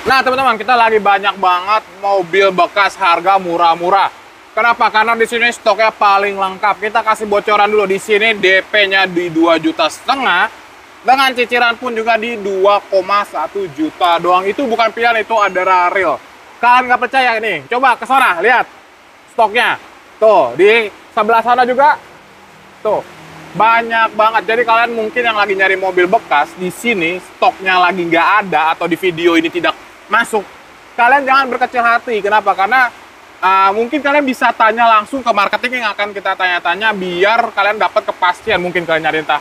Nah, teman-teman, kita lagi banyak banget mobil bekas harga murah-murah. Kenapa? Karena di sini stoknya paling lengkap. Kita kasih bocoran dulu di sini DP-nya di 2 juta setengah dengan cicilan pun juga di 2,1 juta doang. Itu bukan pilihan, itu ada real. Kalian nggak percaya nih? Coba ke sana, lihat stoknya. Tuh, di sebelah sana juga. Tuh, banyak banget. Jadi kalian mungkin yang lagi nyari mobil bekas di sini stoknya lagi nggak ada atau di video ini tidak masuk. Kalian jangan berkecil hati. Kenapa? Karena uh, mungkin kalian bisa tanya langsung ke marketing yang akan kita tanya-tanya biar kalian dapat kepastian. Mungkin kalian nyari entah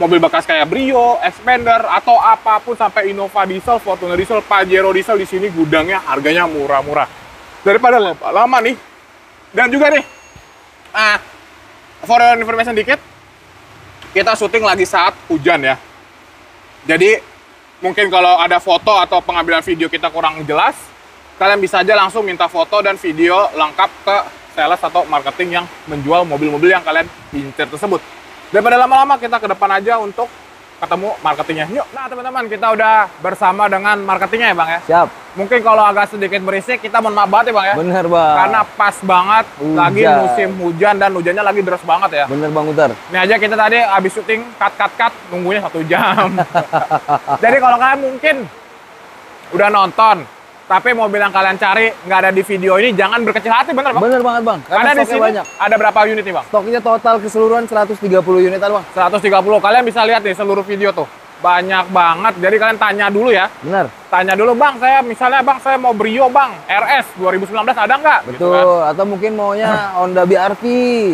mobil bekas kayak Brio, Expander atau apa pun sampai Innova diesel, Fortuner diesel, Pajero diesel di sini gudangnya harganya murah-murah. Daripada lama, lama nih. Dan juga nih, ah, for information dikit, kita syuting lagi saat hujan ya. Jadi mungkin kalau ada foto atau pengambilan video kita kurang jelas, kalian bisa aja langsung minta foto dan video lengkap ke sales atau marketing yang menjual mobil-mobil yang kalian incer tersebut. Daripada lama-lama kita ke depan aja untuk ketemu marketingnya. Yuk, nah teman-teman kita udah bersama dengan marketingnya ya bang ya. Siap. Mungkin kalau agak sedikit berisik kita mohon maaf banget ya bang ya. Bener bang. Karena pas banget Hujan. lagi musim hujan dan hujannya lagi deras banget ya. Bener bang Utar. Ini aja kita tadi habis syuting cut cut cut nunggunya satu jam. Jadi kalau kalian mungkin udah nonton tapi mobil yang kalian cari nggak ada di video ini jangan berkecil hati bener bang. Bener banget bang. Karena Karena di sini banyak. ada berapa unit nih bang? Stoknya total keseluruhan 130 unitan bang. 130. Kalian bisa lihat nih seluruh video tuh. Banyak banget. Jadi kalian tanya dulu ya. Bener. Tanya dulu bang, saya misalnya bang saya mau Brio bang, RS 2019 ada nggak? Gitu Betul. kan. Atau mungkin maunya Honda BRV.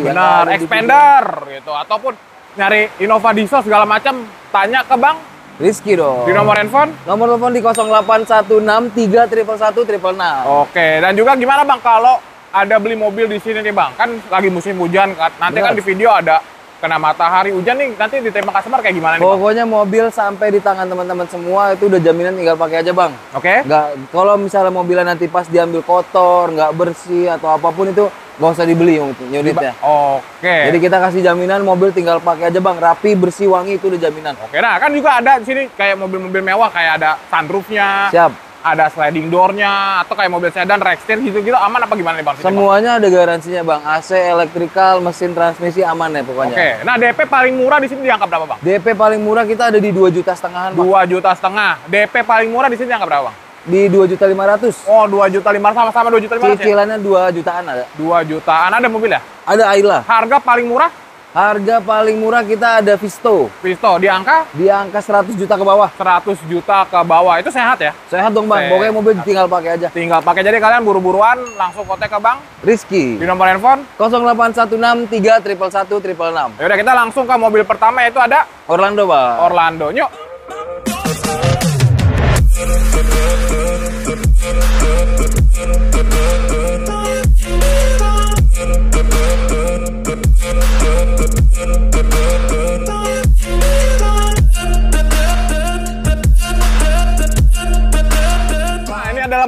Benar, Expander gitu. Ataupun nyari Innova diesel segala macam, tanya ke bang. Rizky dong. di nomor handphone. Nomor telepon di 0816 Oke, dan juga gimana bang kalau ada beli mobil di sini nih bang? Kan lagi musim hujan, kan? nanti kan Benar. di video ada kena matahari hujan nih, nanti diterima customer kayak gimana nih bang? Pokoknya mobil sampai di tangan teman-teman semua itu udah jaminan tinggal pakai aja bang. Oke? Nggak, kalau misalnya mobilnya nanti pas diambil kotor, nggak bersih atau apa pun itu nggak usah dibeli unitnya. Oke. Jadi kita kasih jaminan mobil tinggal pakai aja bang, rapi, bersih, wangi itu udah jaminan. Oke, nah kan juga ada di sini kayak mobil-mobil mewah kayak ada sunroofnya, Siap. Ada sliding door-nya, atau kayak mobil sedan, Rexter gitu-gitu aman apa gimana nih bang? Semuanya ada garansinya bang, AC, elektrikal, mesin transmisi aman ya pokoknya. Oke, nah DP paling murah di sini dianggap berapa bang? DP paling murah kita ada di 2 juta setengahan bang. Dua juta setengah. DP paling murah di sini dianggap berapa bang? Di 2 juta 500. Oh, dua juta lima sama-sama dua juta lima ratus ya? Cicilannya 2 jutaan ada. Dua jutaan ada mobil ya? Ada Ayla. Harga paling murah Harga paling murah kita ada Visto. Visto di angka Di angka 100 juta ke bawah. 100 juta ke bawah. Itu sehat ya? Sehat dong bang, Sehat. pokoknya mobil tinggal pakai aja. Tinggal pakai jadi kalian buru-buruan langsung kontak ke Bang Rizky. di nomor handphone. 0816 3 111 Ya udah kita langsung ke mobil pertama yaitu ada Orlando bang. Orlando. Yuk.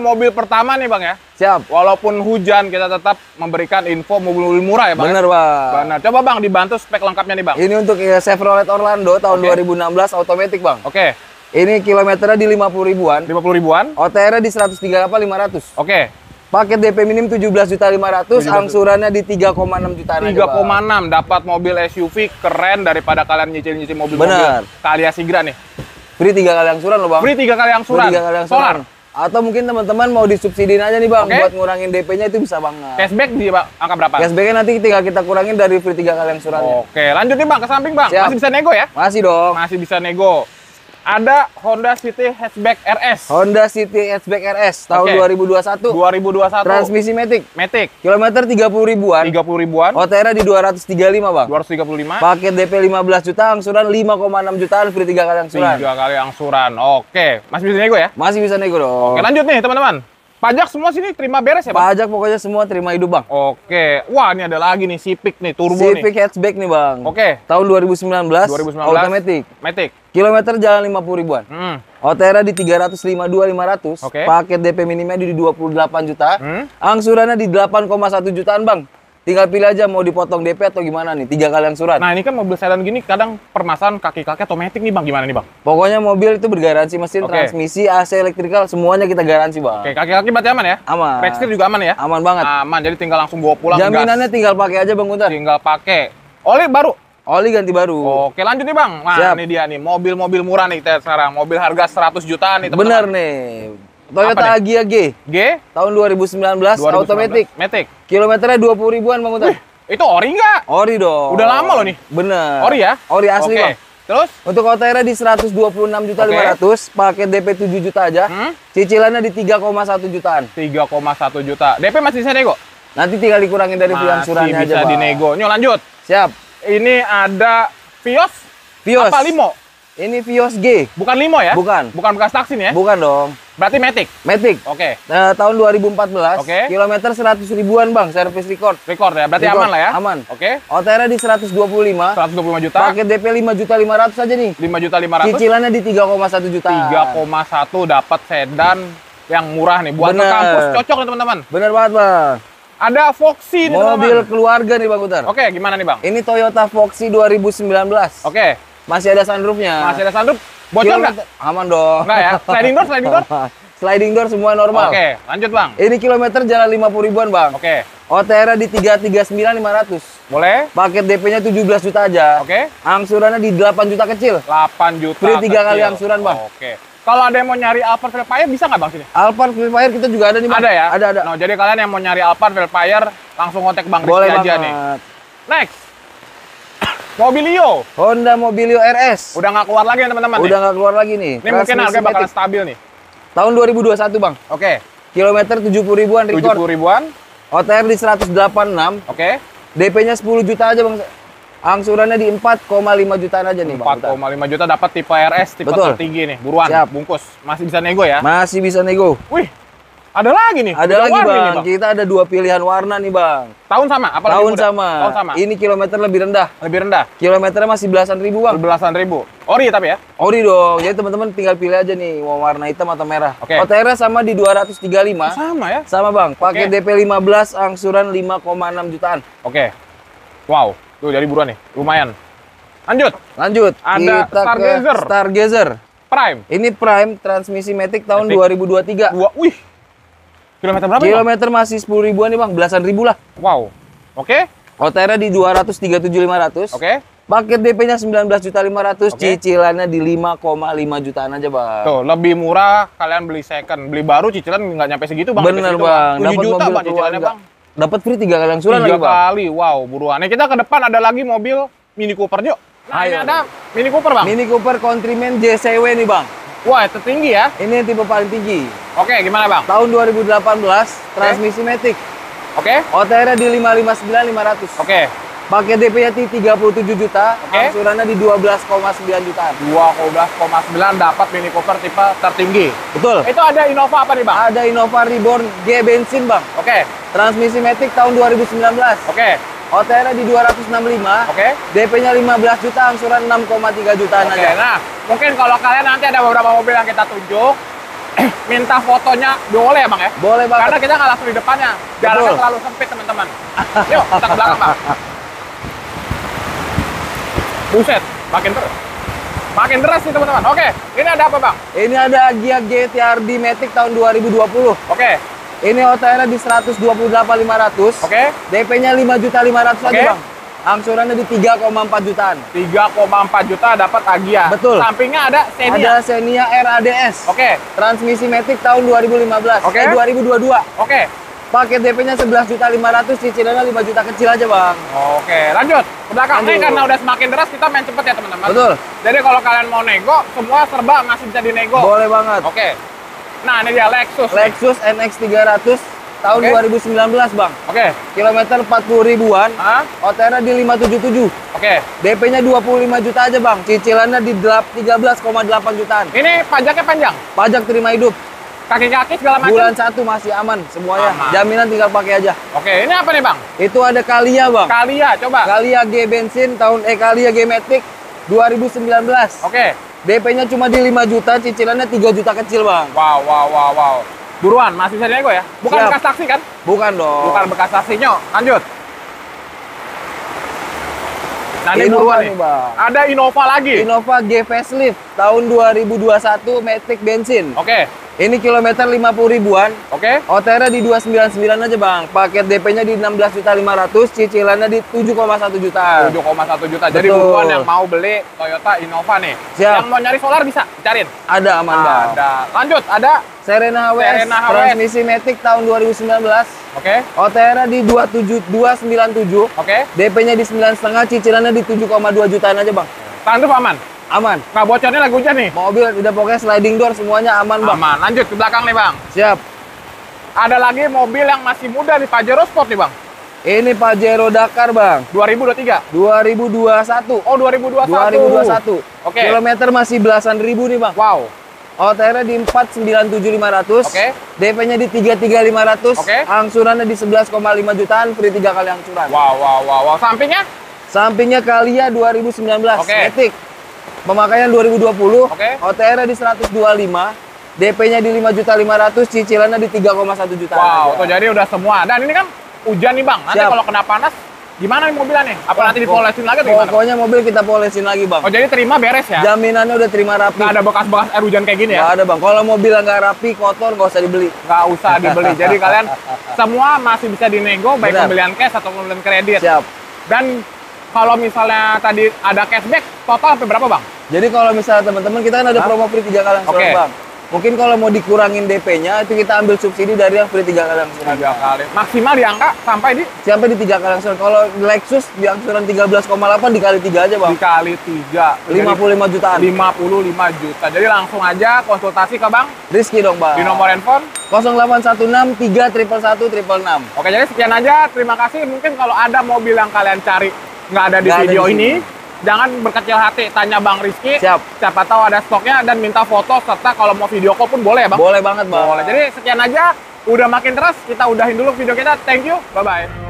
Mobil pertama nih Bang ya. Siap. Walaupun hujan kita tetap memberikan info mobil-mobil murah ya Bang. Bener bang. Benar. Coba Bang dibantu spek lengkapnya nih Bang. Ini untuk ya, Chevrolet Orlando tahun Oke. 2016 automatic bang. Oke, Ini kilometernya di 50 ribuan. 50 ribuan. OTR-nya di 138 500. Oke, Paket DP minim 17 juta 500, 17 angsurannya di 3,6 jutaan aja, Bang. 3,6 dapat mobil SUV keren daripada kalian nyicil-nyicil mobil-mobil Benar. Kalia Sigra nih. Free tiga kali angsuran loh, Bang. Free tiga kali Free angsuran. tiga kali angsuran. Solar. Atau mungkin teman-teman mau disubsidiin aja nih, Bang, Oke. buat ngurangin DP-nya itu bisa banget. Cashback di Bang, angka berapa? Cashback-nya nanti tinggal kita kurangin dari free tiga kali angsurannya. Oke, lanjut nih Bang ke samping Bang. Siap. Masih bisa nego ya? Masih dong. Masih bisa nego. Ada Honda City Hatchback RS Honda City Hatchback RS tahun Oke. 2021. 2021. Transmisi Matic. Matic Kilometer 30 ribuan. 30 ribuan. OTR di 235, Bang. 235. Paket DP 15 juta, angsuran 5,6 jutaan, free tiga kali angsuran. Tiga kali angsuran. Oke, masih bisa nego ya? Masih bisa nego dong. Oke, lanjut nih teman-teman. Pajak semua sini terima beres ya, Bang? Pajak pokoknya semua terima hidup, Bang. Oke. Wah, ini ada lagi nih Civic nih, turbo Civic nih. hatchback nih, Bang. Oke. Tahun 2019, 2019. automatic. Matic. Kilometer jalan 50 ribuan. Hmm. OTR di 352 500. Oke. Paket DP minimnya di 28 juta. Hmm. Angsurannya di 8,1 jutaan, Bang. Tinggal pilih aja mau dipotong DP atau gimana nih, tiga kali angsuran. Nah, ini kan mobil sedan gini kadang permasalahan kaki-kaki otomatis nih, Bang. Gimana nih, Bang? Pokoknya mobil itu bergaransi mesin, Oke. transmisi, AC, elektrikal, semuanya kita garansi, Bang. Oke, kaki-kaki berarti aman ya? Aman. Backsteer juga aman ya? Aman banget. Aman, jadi tinggal langsung bawa pulang Jaminannya tinggal pakai aja, Bang Guntur. gas. tinggal pakai. Oli baru. Oli ganti baru. Oke, lanjut nih, Bang. Nah, Siap. ini dia nih, mobil-mobil murah nih kita sekarang. Mobil harga 100 jutaan nih, teman-teman. Bener nih. Toyota Apa Agya G G tahun 2019, 2019. automatic. Matic. Kilometernya 20 ribuan, Bang Guntur. Itu ori nggak? Ori dong. Udah lama loh nih. Bener. Ori ya? Ori asli, Oke. Bang. Terus? Untuk OTR di 126 juta 500, pakai DP 7 juta aja. Hmm? Cicilannya di 3,1 jutaan. 3,1 juta. DP masih bisa nego? Nanti tinggal dikurangin dari Masih angsurannya aja, bisa Bang. dinego. Nyok lanjut. Siap. Ini ada Vios. Vios. Apa Limo? Ini Vios G. Bukan Limo ya? Bukan. Bukan bekas taksi nih ya? Bukan dong. Berarti Matic. Matic. Oke. Nah, tahun 2014, Oke. kilometer 100 ribuan, Bang, servis record. Record ya. Berarti Record. aman lah ya? Aman. Oke. OTR di 125, 125 juta. pakai DP 5 juta 500 aja nih. 5 juta 500. Cicilannya di 3,1 juta. 3,1 dapat sedan yang murah nih buat ke Bener. kampus cocok nih teman-teman. Bener banget, Bang. Ada Foxy nih Mobil teman-teman. keluarga nih, Bang Utar. Oke, gimana nih, Bang? Ini Toyota Foxy 2019. Oke. Masih ada sunroofnya. Masih ada sunroof. Bocor nggak? Aman dong. Nggak ya? Sliding door, sliding door? sliding door semua normal. Oke, lanjut, Bang. Ini kilometer jalan 50 ribuan, Bang. Oke. OTR di 339.500. Boleh? Paket DP-nya 17 juta aja. Oke. Angsurannya di 8 juta kecil. 8 juta. Free tiga kecil. kali angsuran, Bang. Oke. Kalau ada yang mau nyari Alphard Velfire bisa nggak, Bang, sini? Alphard Free Fire kita juga ada nih, Bang. Ada ya? Ada, ada. Nah, jadi kalian yang mau nyari Alphard Velfire langsung kontak Bang Boleh Rizky aja banget. nih. Next. Mobilio. Honda Mobilio RS. Udah nggak keluar lagi ya, teman-teman? Udah nggak keluar lagi nih. Ini mungkin harganya bakalan stabil nih. Tahun 2021, Bang. Oke. Kilometer 70 ribuan record. 70 ribuan. OTR di 186. Oke. DP-nya 10 juta aja, Bang. Angsurannya di 4,5 jutaan aja nih, Bang. 4,5 juta dapat tipe RS, tipe Betul. tertinggi nih. Buruan, Siap. bungkus. Masih bisa nego ya? Masih bisa nego. Wih, ada lagi nih. Ada lagi, bang. nih, Kita ada dua pilihan warna nih, Bang. Tahun sama? Apa Tahun muda? sama. Tahun sama. Ini kilometer lebih rendah. Lebih rendah. Kilometernya masih belasan ribu, Bang. Belasan ribu. Ori tapi ya? Ori dong. Jadi teman-teman tinggal pilih aja nih mau warna hitam atau merah. Oke. OTR sama di 235. Sama ya? Sama, Bang. Pakai Oke. DP 15, angsuran 5,6 jutaan. Oke. Wow, tuh jadi buruan nih. Lumayan. Lanjut. Lanjut. Ada kita Stargazer. ke Stargazer. Prime. Ini Prime transmisi Matic tahun Matic. 2023. Dua. Wih. Kilometer berapa nih, Bang? Kilometer masih 10 ribuan nih, Bang. Belasan ribu lah. Wow. Oke. OTR di 237.500. Oke. Paket DP-nya 19.500, Oke. cicilannya di 5,5 jutaan aja, Bang. Tuh, lebih murah kalian beli second. Beli baru cicilan nggak nyampe segitu, Bang. Bener, segitu, Bang. 7 Dapat juta, mobil Bang, cicilannya. Bang. Dapat free tiga kali angsuran Tiga lagi, Bang. kali. Wow, buruan. Nih kita ke depan ada lagi mobil Mini Cooper, yuk. Nah, ini Ayo. ada Mini Cooper, Bang. Mini Cooper Countryman JCW nih, Bang. Wah, tertinggi ya. Ini yang tipe paling tinggi. Oke, gimana, Bang? Tahun 2018, transmisi Matic. Oke. OTR di 559.500. Oke. Paket DP-nya di 37 juta, Oke. angsurannya di 12,9 jutaan. 2,9 dapat Mini Cooper tipe tertinggi. Betul. Itu ada Innova apa nih, Bang? Ada Innova Reborn G bensin, Bang. Oke. Transmisi Matic tahun 2019. Oke. OTR di 265. Oke. DP-nya 15 juta, angsuran 6,3 jutaan Oke, aja. nah mungkin kalau kalian nanti ada beberapa mobil yang kita tunjuk, minta fotonya boleh ya bang ya? Boleh banget. Karena kita nggak langsung di depannya, Betul. terlalu sempit teman-teman. Yuk, kita ke belakang bang. Buset, makin terus. Makin deras nih teman-teman. Oke, ini ada apa bang? Ini ada Gia GTRD Matic tahun 2020. Oke, Ini OTR di 128.500. oke. DP-nya 5 juta 500 Oke. aja, Bang. Angsurannya di 3,4 jutaan. 3,4 juta dapat Agia. Betul. Sampingnya ada Xenia. Ada Xenia RADS. Oke, Transmisi Matic tahun 2015. Oke. Eh, 2022. oke. Paket DP-nya 11 juta 500, cicilannya 5 juta kecil aja, Bang. Oke, lanjut. Ke belakang. Ini Lanjut. karena udah semakin deras, kita main cepet ya teman-teman. Betul. Jadi kalau kalian mau nego, semua serba masih bisa dinego. Boleh banget. Oke. Nah, ini dia Lexus. nih. Lexus NX 300 tahun Oke. 2019, Bang. Oke. Kilometer 40 ribuan. Hah? OTR di 577. Oke. DP-nya 25 juta aja, Bang. Cicilannya di delap- 13,8 jutaan. Ini pajaknya panjang. Pajak terima hidup. Kaki-kaki segala macam. Bulan satu masih aman semuanya. Aman. Jaminan tinggal pakai aja. Oke, ini apa nih, Bang? Itu ada Kalia, Bang. Kalia, coba. Kalia G bensin tahun eh Kalia G Matic 2019. Oke. DP-nya cuma di 5 juta, cicilannya 3 juta kecil, Bang. Wow, wow, wow, wow. Buruan, masih bisa nego ya? Bukan Siap. bekas taksi kan? Bukan dong. Bukan bekas taksi, Lanjut. Nah, ini buruan nih, Bang. Ada Innova lagi. Innova G Facelift tahun 2021 matic bensin. Oke. Okay. Ini kilometer 50 ribuan. Oke. OTR di 299 aja bang. Paket DP-nya di 16 juta 500, cicilannya di 7,1 juta. 7,1 juta. Jadi Betul. buruan yang mau beli Toyota Innova nih. Siap. Yang mau nyari solar bisa cariin. Ada aman bang. Ada. Lanjut, ada. Serena HWS, Serena HWS. transmisi Matic tahun 2019. Oke. OTR di 27 297. Oke. DP-nya di 9,5, cicilannya di 7,2 jutaan aja bang. Sunroof aman. Aman. Nggak bocornya lagi hujan nih. Mobil udah pokoknya sliding door semuanya aman bang. Aman. Lanjut ke belakang nih, Bang. Siap. Ada lagi mobil yang masih muda di Pajero Sport nih, Bang. Ini Pajero Dakar bang. 2023. 2021. Oh, 2021. 2021. Oke. Kilometer masih belasan ribu nih bang. Wow. OTR di 497.500. Oke. DP-nya di 33.500. Oke. Angsurannya di 11,5 jutaan, free 3 kali angsuran. Wow, wow, wow, wow. Sampingnya? Sampingnya Kalia 2019. Oke. Matic. Pemakaian 2020. Oke. OTR di 125. DP-nya di 5.500, cicilannya di 3,1 juta. Wow, tuh jadi udah semua. Dan ini kan hujan nih, Bang. Nanti Siap. kalau kena panas, gimana nih mobilnya nih? Apa Wah, nanti dipolesin lagi atau gimana? Pokoknya mobil kita polesin lagi bang. Oh, jadi terima beres ya? Jaminannya udah terima rapi. Nggak ada bekas-bekas air hujan kayak gini ya? Nggak ada bang. Kalau mobil nggak rapi, kotor, nggak usah dibeli. Nggak usah dibeli. Jadi kalian semua masih bisa dinego, baik Benar. pembelian cash atau pembelian kredit. Siap. Dan kalau misalnya tadi ada cashback, total sampai berapa, Bang? Jadi kalau misalnya teman-teman kita kan ada Hah? promo free tiga kali angsuran Oke. bang. Mungkin kalau mau dikurangin DP-nya itu kita ambil subsidi dari yang free tiga kali angsuran. Tiga kali. Maksimal di angka sampai di Sampai di tiga kali angsuran. Kalau Lexus di angsuran 13,8 dikali tiga aja bang. dikali tiga. 55 jutaan. 55 juta. Jadi langsung aja konsultasi ke Bang Rizky dong bang. di nomor handphone. 0816 3 triple 1 triple 6. Oke, jadi sekian aja. Terima kasih. Mungkin kalau ada mobil yang kalian cari nggak ada di Nggak ada video di ini. Jangan berkecil hati. Tanya Bang Rizky. Siap. Siapa tahu ada stoknya dan minta foto serta kalau mau video call pun boleh ya Bang? Boleh banget bang. Boleh. Jadi sekian aja. Udah makin deras, kita udahin dulu video kita. Thank you. Bye-bye.